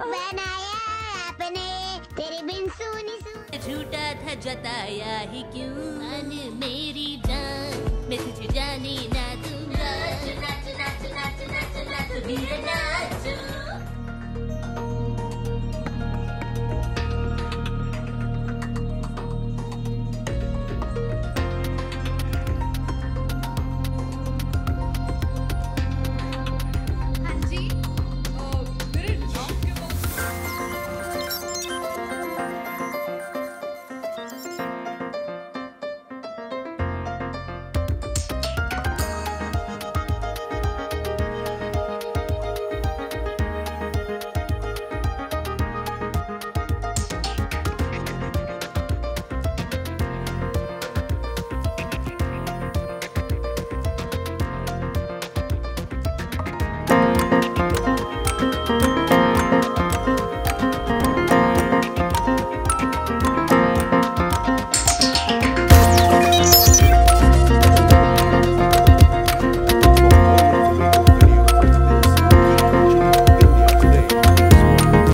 बनाया आपने तेरे बिन सुनी सुन। झूठा था जताया ही क्यों?